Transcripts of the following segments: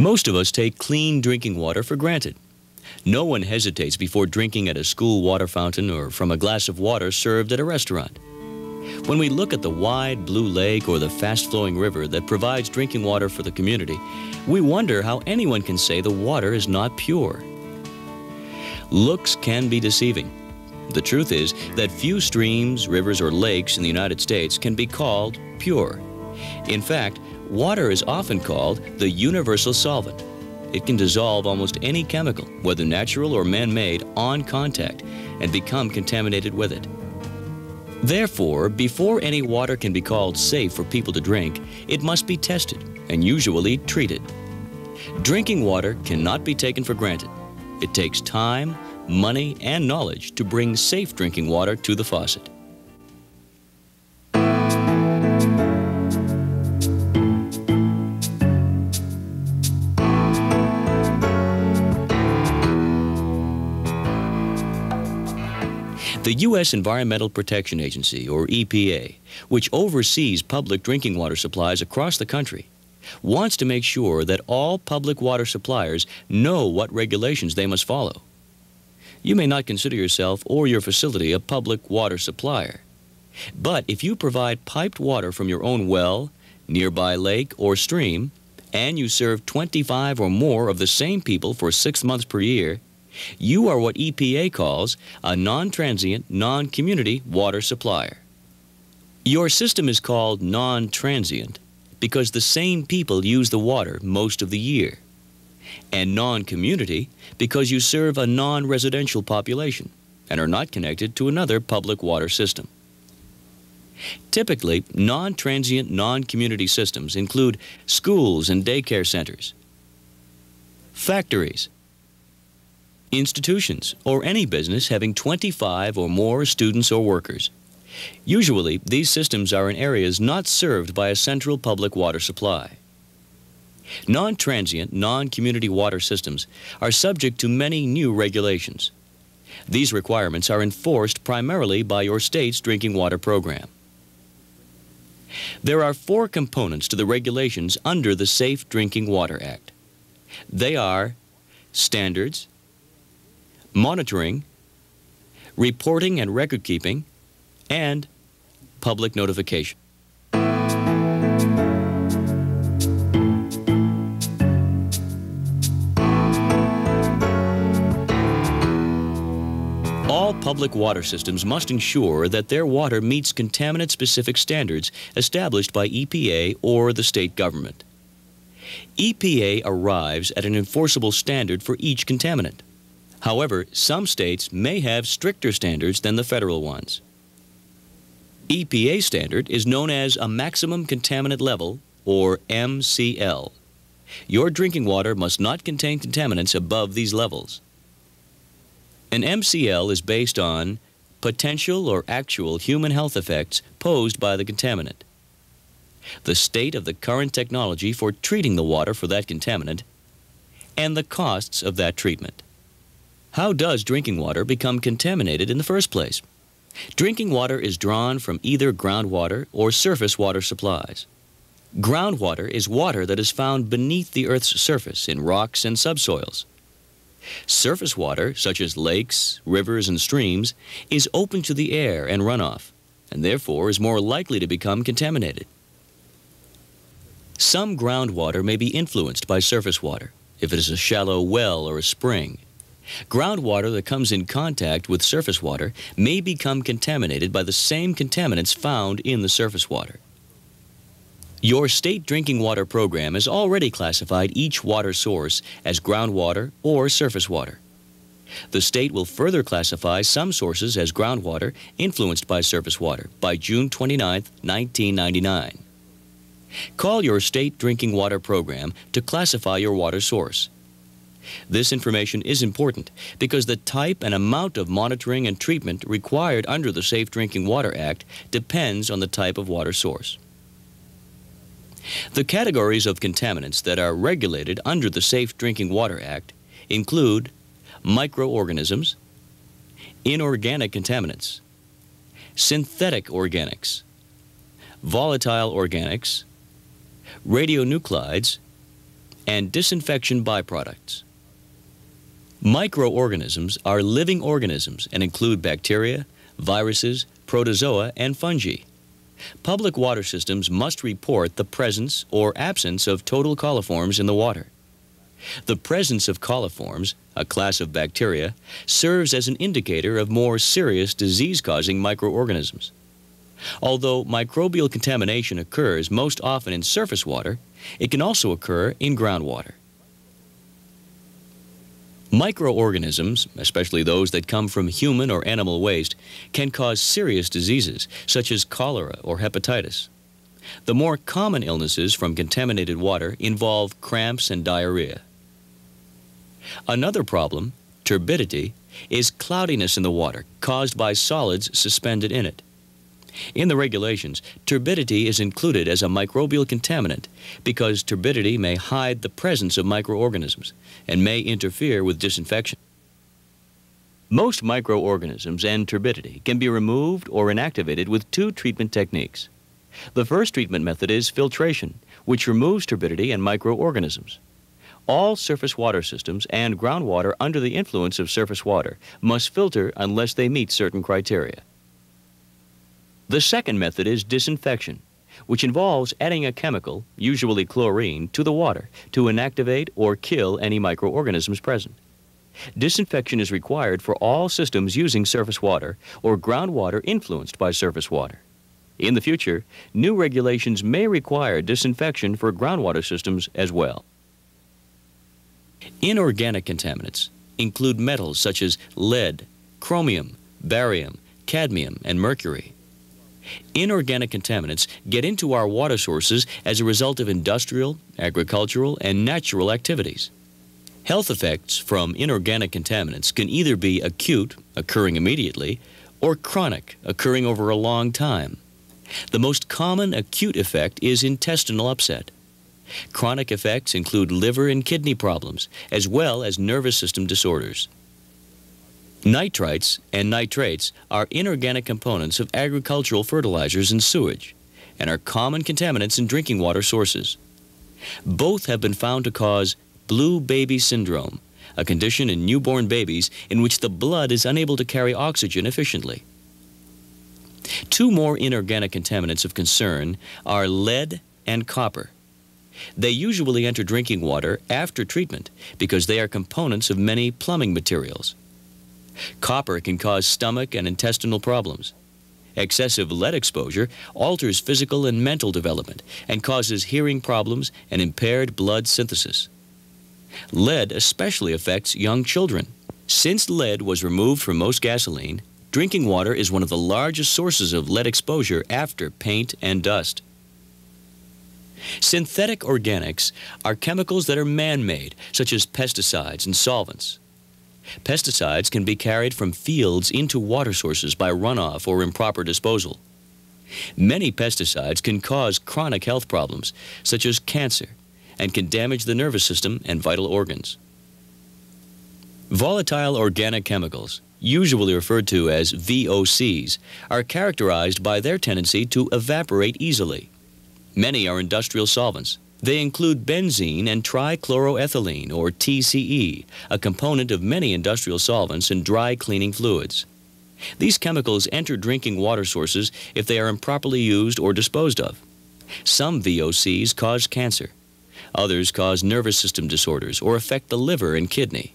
Most of us take clean drinking water for granted. No one hesitates before drinking at a school water fountain or from a glass of water served at a restaurant. When we look at the wide blue lake or the fast flowing river that provides drinking water for the community, we wonder how anyone can say the water is not pure. Looks can be deceiving. The truth is that few streams, rivers, or lakes in the United States can be called pure. In fact, water is often called the universal solvent. It can dissolve almost any chemical, whether natural or man-made, on contact and become contaminated with it. Therefore, before any water can be called safe for people to drink, it must be tested and usually treated. Drinking water cannot be taken for granted. It takes time, money, and knowledge to bring safe drinking water to the faucet. The U.S. Environmental Protection Agency, or EPA, which oversees public drinking water supplies across the country, wants to make sure that all public water suppliers know what regulations they must follow. You may not consider yourself or your facility a public water supplier. But if you provide piped water from your own well, nearby lake, or stream, and you serve 25 or more of the same people for six months per year, you are what EPA calls a non-transient, non-community water supplier. Your system is called non-transient because the same people use the water most of the year, and non-community because you serve a non-residential population and are not connected to another public water system. Typically, non-transient, non-community systems include schools and daycare centers, factories, institutions, or any business having 25 or more students or workers. Usually, these systems are in areas not served by a central public water supply. Non-transient, non-community water systems are subject to many new regulations. These requirements are enforced primarily by your state's drinking water program. There are four components to the regulations under the Safe Drinking Water Act. They are standards, monitoring, reporting and record keeping, and public notification. All public water systems must ensure that their water meets contaminant-specific standards established by EPA or the state government. EPA arrives at an enforceable standard for each contaminant. However, some states may have stricter standards than the federal ones. EPA standard is known as a maximum contaminant level, or MCL. Your drinking water must not contain contaminants above these levels. An MCL is based on potential or actual human health effects posed by the contaminant, the state of the current technology for treating the water for that contaminant, and the costs of that treatment. How does drinking water become contaminated in the first place? Drinking water is drawn from either groundwater or surface water supplies. Groundwater is water that is found beneath the Earth's surface in rocks and subsoils. Surface water, such as lakes, rivers, and streams, is open to the air and runoff, and therefore is more likely to become contaminated. Some groundwater may be influenced by surface water, if it is a shallow well or a spring. Groundwater that comes in contact with surface water may become contaminated by the same contaminants found in the surface water. Your state drinking water program has already classified each water source as groundwater or surface water. The state will further classify some sources as groundwater influenced by surface water by June 29, 1999. Call your state drinking water program to classify your water source. This information is important because the type and amount of monitoring and treatment required under the Safe Drinking Water Act depends on the type of water source. The categories of contaminants that are regulated under the Safe Drinking Water Act include microorganisms, inorganic contaminants, synthetic organics, volatile organics, radionuclides, and disinfection byproducts. Microorganisms are living organisms and include bacteria, viruses, protozoa, and fungi. Public water systems must report the presence or absence of total coliforms in the water. The presence of coliforms, a class of bacteria, serves as an indicator of more serious disease-causing microorganisms. Although microbial contamination occurs most often in surface water, it can also occur in groundwater. Microorganisms, especially those that come from human or animal waste, can cause serious diseases such as cholera or hepatitis. The more common illnesses from contaminated water involve cramps and diarrhea. Another problem, turbidity, is cloudiness in the water caused by solids suspended in it. In the regulations, turbidity is included as a microbial contaminant because turbidity may hide the presence of microorganisms and may interfere with disinfection. Most microorganisms and turbidity can be removed or inactivated with two treatment techniques. The first treatment method is filtration, which removes turbidity and microorganisms. All surface water systems and groundwater under the influence of surface water must filter unless they meet certain criteria. The second method is disinfection, which involves adding a chemical, usually chlorine, to the water to inactivate or kill any microorganisms present. Disinfection is required for all systems using surface water or groundwater influenced by surface water. In the future, new regulations may require disinfection for groundwater systems as well. Inorganic contaminants include metals such as lead, chromium, barium, cadmium, and mercury. Inorganic contaminants get into our water sources as a result of industrial, agricultural, and natural activities. Health effects from inorganic contaminants can either be acute, occurring immediately, or chronic, occurring over a long time. The most common acute effect is intestinal upset. Chronic effects include liver and kidney problems, as well as nervous system disorders. Nitrites and nitrates are inorganic components of agricultural fertilizers and sewage and are common contaminants in drinking water sources. Both have been found to cause blue baby syndrome, a condition in newborn babies in which the blood is unable to carry oxygen efficiently. Two more inorganic contaminants of concern are lead and copper. They usually enter drinking water after treatment because they are components of many plumbing materials. Copper can cause stomach and intestinal problems. Excessive lead exposure alters physical and mental development and causes hearing problems and impaired blood synthesis. Lead especially affects young children. Since lead was removed from most gasoline, drinking water is one of the largest sources of lead exposure after paint and dust. Synthetic organics are chemicals that are man-made, such as pesticides and solvents. Pesticides can be carried from fields into water sources by runoff or improper disposal. Many pesticides can cause chronic health problems, such as cancer, and can damage the nervous system and vital organs. Volatile organic chemicals, usually referred to as VOCs, are characterized by their tendency to evaporate easily. Many are industrial solvents, they include benzene and trichloroethylene, or TCE, a component of many industrial solvents and dry cleaning fluids. These chemicals enter drinking water sources if they are improperly used or disposed of. Some VOCs cause cancer. Others cause nervous system disorders or affect the liver and kidney.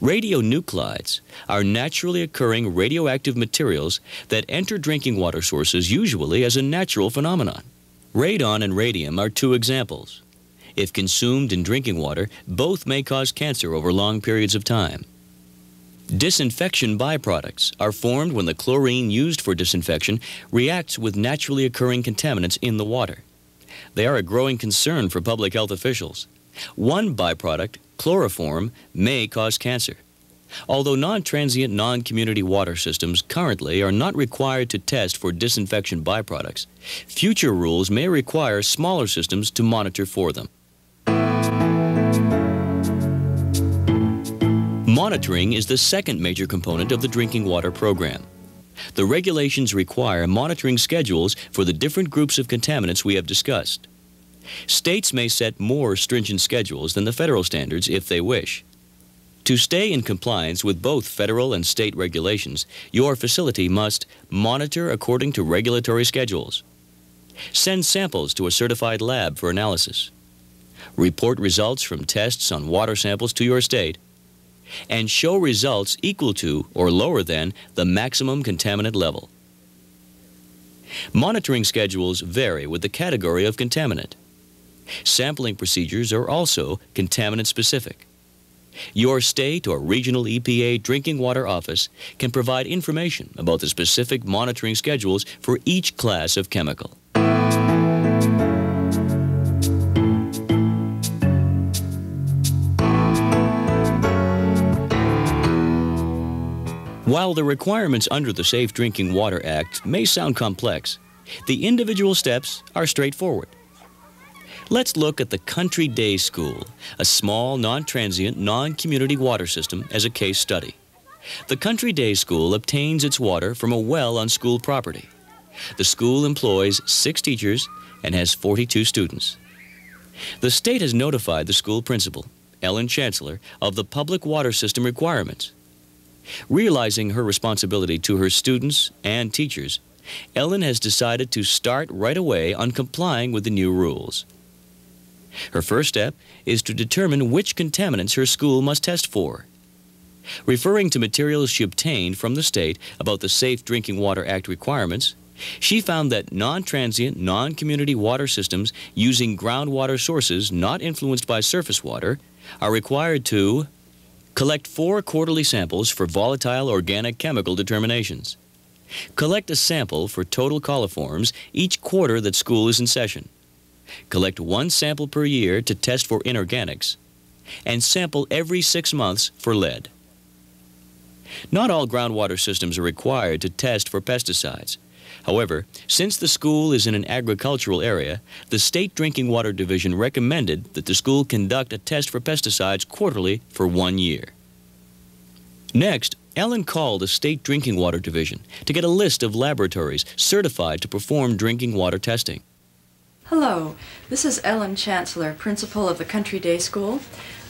Radionuclides are naturally occurring radioactive materials that enter drinking water sources usually as a natural phenomenon. Radon and radium are two examples. If consumed in drinking water, both may cause cancer over long periods of time. Disinfection byproducts are formed when the chlorine used for disinfection reacts with naturally occurring contaminants in the water. They are a growing concern for public health officials. One byproduct, chloroform, may cause cancer. Although non-transient, non-community water systems currently are not required to test for disinfection byproducts, future rules may require smaller systems to monitor for them. Monitoring is the second major component of the drinking water program. The regulations require monitoring schedules for the different groups of contaminants we have discussed. States may set more stringent schedules than the federal standards if they wish. To stay in compliance with both federal and state regulations, your facility must monitor according to regulatory schedules, send samples to a certified lab for analysis, report results from tests on water samples to your state, and show results equal to or lower than the maximum contaminant level. Monitoring schedules vary with the category of contaminant. Sampling procedures are also contaminant specific. Your state or regional EPA drinking water office can provide information about the specific monitoring schedules for each class of chemical. While the requirements under the Safe Drinking Water Act may sound complex, the individual steps are straightforward. Let's look at the Country Day School, a small, non-transient, non-community water system as a case study. The Country Day School obtains its water from a well on school property. The school employs six teachers and has 42 students. The state has notified the school principal, Ellen Chancellor, of the public water system requirements. Realizing her responsibility to her students and teachers, Ellen has decided to start right away on complying with the new rules. Her first step is to determine which contaminants her school must test for. Referring to materials she obtained from the state about the Safe Drinking Water Act requirements, she found that non-transient, non-community water systems using groundwater sources not influenced by surface water are required to collect four quarterly samples for volatile organic chemical determinations, collect a sample for total coliforms each quarter that school is in session, collect one sample per year to test for inorganics, and sample every six months for lead. Not all groundwater systems are required to test for pesticides. However, since the school is in an agricultural area, the State Drinking Water Division recommended that the school conduct a test for pesticides quarterly for one year. Next, Ellen called the State Drinking Water Division to get a list of laboratories certified to perform drinking water testing. Hello, this is Ellen Chancellor, principal of the Country Day School,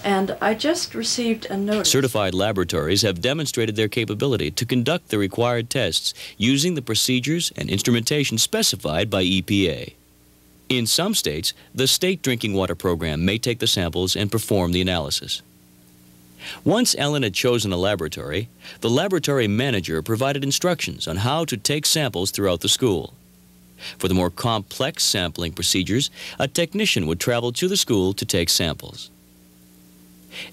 and I just received a notice. Certified laboratories have demonstrated their capability to conduct the required tests using the procedures and instrumentation specified by EPA. In some states, the state drinking water program may take the samples and perform the analysis. Once Ellen had chosen a laboratory, the laboratory manager provided instructions on how to take samples throughout the school. For the more complex sampling procedures, a technician would travel to the school to take samples.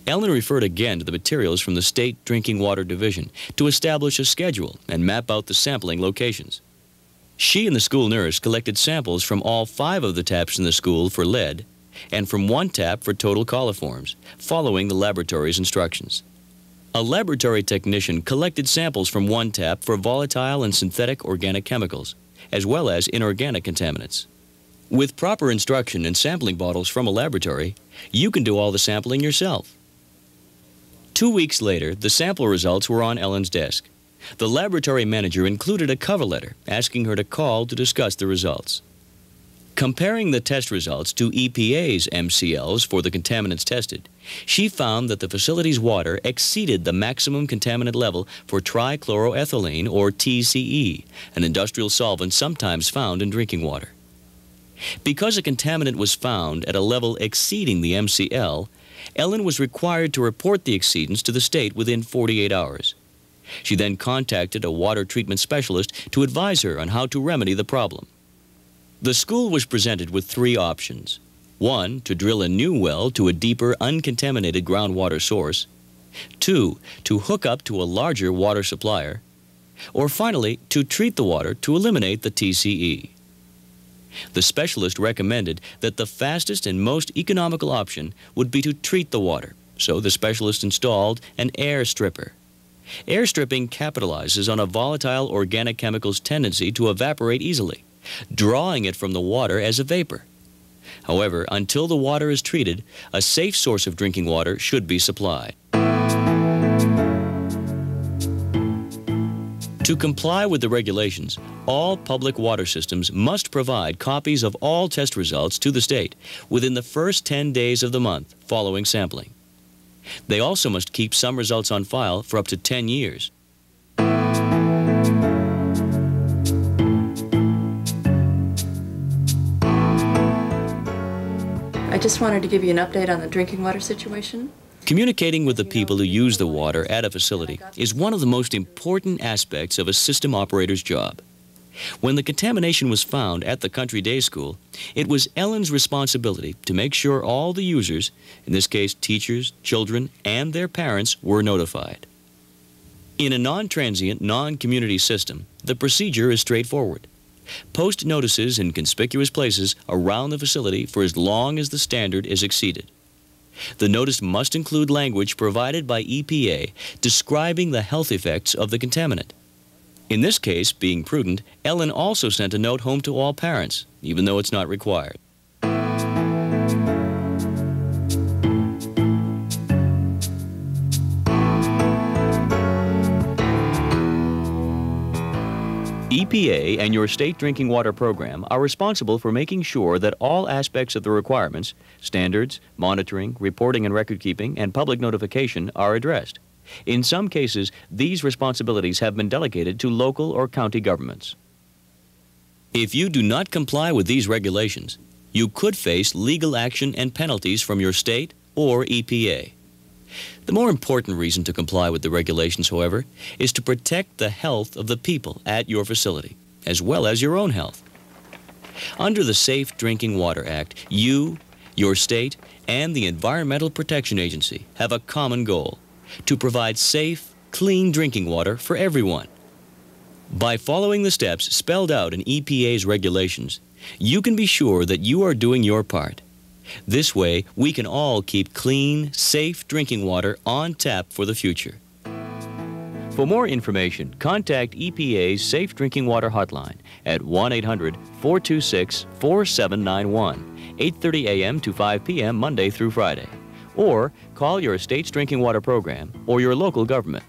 Ellen referred again to the materials from the State Drinking Water Division to establish a schedule and map out the sampling locations. She and the school nurse collected samples from all five of the taps in the school for lead and from one tap for total coliforms, following the laboratory's instructions. A laboratory technician collected samples from one tap for volatile and synthetic organic chemicals as well as inorganic contaminants. With proper instruction and sampling bottles from a laboratory, you can do all the sampling yourself. Two weeks later, the sample results were on Ellen's desk. The laboratory manager included a cover letter asking her to call to discuss the results. Comparing the test results to EPA's MCLs for the contaminants tested, she found that the facility's water exceeded the maximum contaminant level for trichloroethylene, or TCE, an industrial solvent sometimes found in drinking water. Because a contaminant was found at a level exceeding the MCL, Ellen was required to report the exceedance to the state within 48 hours. She then contacted a water treatment specialist to advise her on how to remedy the problem. The school was presented with three options. One, to drill a new well to a deeper, uncontaminated groundwater source. Two, to hook up to a larger water supplier. Or finally, to treat the water to eliminate the TCE. The specialist recommended that the fastest and most economical option would be to treat the water, so the specialist installed an air stripper. Air stripping capitalizes on a volatile organic chemical's tendency to evaporate easily drawing it from the water as a vapor. However, until the water is treated, a safe source of drinking water should be supplied. To comply with the regulations, all public water systems must provide copies of all test results to the state within the first 10 days of the month following sampling. They also must keep some results on file for up to 10 years. Just wanted to give you an update on the drinking water situation. Communicating with the people who use the water at a facility is one of the most important aspects of a system operator's job. When the contamination was found at the country day school, it was Ellen's responsibility to make sure all the users, in this case teachers, children, and their parents, were notified. In a non-transient, non-community system, the procedure is straightforward. Post notices in conspicuous places around the facility for as long as the standard is exceeded. The notice must include language provided by EPA describing the health effects of the contaminant. In this case, being prudent, Ellen also sent a note home to all parents, even though it's not required. EPA and your state drinking water program are responsible for making sure that all aspects of the requirements, standards, monitoring, reporting and record keeping, and public notification are addressed. In some cases, these responsibilities have been delegated to local or county governments. If you do not comply with these regulations, you could face legal action and penalties from your state or EPA. The more important reason to comply with the regulations, however, is to protect the health of the people at your facility, as well as your own health. Under the Safe Drinking Water Act, you, your state, and the Environmental Protection Agency have a common goal to provide safe, clean drinking water for everyone. By following the steps spelled out in EPA's regulations, you can be sure that you are doing your part this way, we can all keep clean, safe drinking water on tap for the future. For more information, contact EPA's Safe Drinking Water Hotline at 1-800-426-4791, 8.30 a.m. to 5 p.m. Monday through Friday. Or call your state's drinking water program or your local government.